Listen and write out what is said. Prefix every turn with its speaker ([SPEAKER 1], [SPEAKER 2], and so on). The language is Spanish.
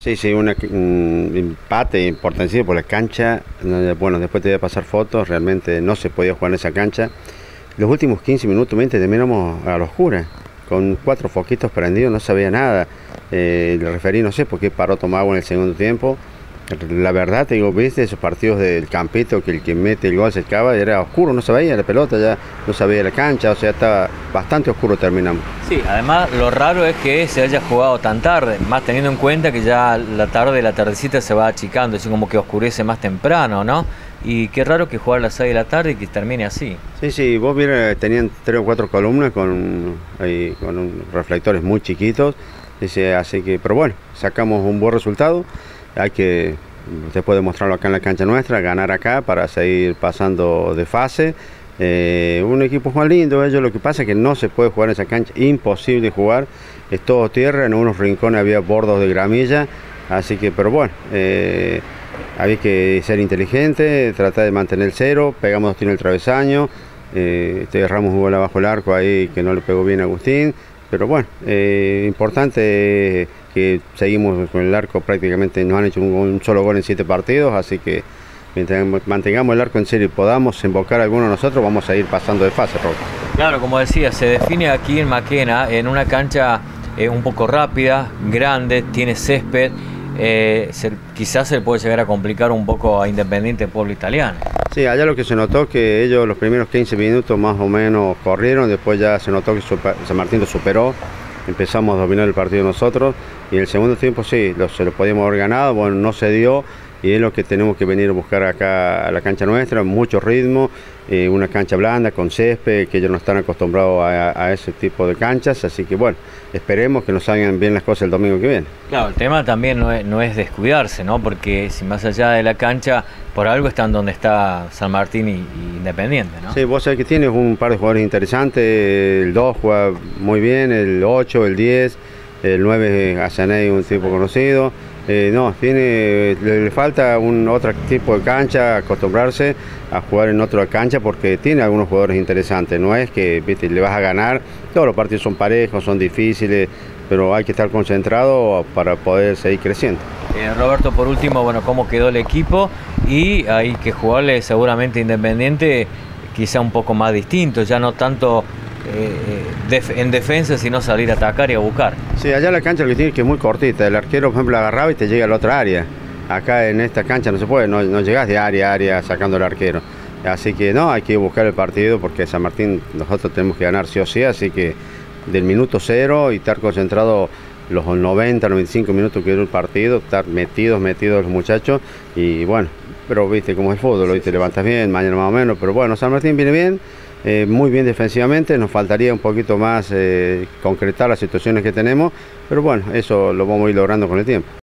[SPEAKER 1] Sí, sí, un empate importantísimo por la cancha. Bueno, después te voy a pasar fotos, realmente no se podía jugar en esa cancha. Los últimos 15 minutos, 20, terminamos a la oscura, con cuatro foquitos prendidos, no sabía nada. Eh, el referí no sé por qué paró tomar agua en el segundo tiempo. La verdad, te digo, viste esos partidos del campito que el que mete el gol se acaba, era oscuro, no se veía la pelota, ya no se veía la cancha, o sea, estaba bastante oscuro terminamos.
[SPEAKER 2] Sí, además lo raro es que se haya jugado tan tarde, más teniendo en cuenta que ya la tarde, la tardecita se va achicando, así como que oscurece más temprano, ¿no? Y qué raro que jugar a las 6 de la tarde y que termine así.
[SPEAKER 1] Sí, sí, vos vieron, tenían tres o cuatro columnas con, con reflectores muy chiquitos, así que, pero bueno, sacamos un buen resultado hay que, después de mostrarlo acá en la cancha nuestra, ganar acá para seguir pasando de fase. Eh, un equipo muy lindo, ellos lo que pasa es que no se puede jugar en esa cancha, imposible jugar, es todo tierra, en unos rincones había bordos de gramilla, así que, pero bueno, eh, había que ser inteligente, tratar de mantener el cero, pegamos en el travesaño, eh, erramos un gol abajo el arco ahí que no le pegó bien a Agustín, pero bueno, eh, importante que seguimos con el arco prácticamente, no han hecho un, solo gol en siete partidos, así que mientras mantengamos el arco en serio y podamos invocar a alguno de nosotros, vamos a ir pasando de fase,
[SPEAKER 2] Claro, como decía, se define aquí en Maquena, en una cancha eh, un poco rápida, grande, tiene césped, eh, quizás se puede llegar a complicar un poco a Independiente Pueblo Italiano.
[SPEAKER 1] Sí, allá lo que se notó que ellos los primeros 15 minutos más o menos corrieron, después ya se notó que San Martín lo superó, empezamos a dominar el partido nosotros y en el segundo tiempo sí, se lo podíamos haber ganado, bueno, no se dio y es lo que tenemos que venir a buscar acá a la cancha nuestra, mucho ritmo, eh, una cancha blanda con césped, que ellos no están acostumbrados a, ese tipo de canchas, así que bueno, esperemos que nos salgan bien las cosas el domingo que viene.
[SPEAKER 2] Claro, el tema también no es, descuidarse, ¿no? Porque si más allá de la cancha, por algo están donde está San Martín y, Independiente, ¿no?
[SPEAKER 1] Sí, vos sabés que tienes un par de jugadores interesantes, el 2 juega muy bien, el 8, el 10, el 9 Asanei, un tipo conocido. Eh, no, tiene, le, falta un otro tipo de cancha, acostumbrarse a jugar en otra cancha porque tiene algunos jugadores interesantes. No es que ¿viste? le vas a ganar, todos los partidos son parejos, son difíciles, pero hay que estar concentrado para poder seguir creciendo.
[SPEAKER 2] Eh, Roberto, por último, bueno, cómo quedó el equipo y hay que jugarle seguramente independiente, quizá un poco más distinto, ya no tanto eh, en defensa, sino salir a atacar y a buscar.
[SPEAKER 1] Sí, allá la cancha lo que tiene que es muy cortita. El arquero, por ejemplo, agarraba y te llega a la otra área. Acá en esta cancha no se puede, no, no llegás de área a área sacando el arquero. Así que no, hay que buscar el partido porque San Martín nosotros tenemos que ganar sí o sí, así que del minuto cero y estar concentrado los 90, 95 minutos que dura el partido, estar metidos, metidos los muchachos y bueno, pero viste como es fútbol, hoy te levantas bien, mañana más o menos, pero bueno, San Martín viene bien, eh, muy bien defensivamente, nos faltaría un poquito más eh, concretar las situaciones que tenemos, pero bueno, eso lo vamos a ir logrando con el tiempo.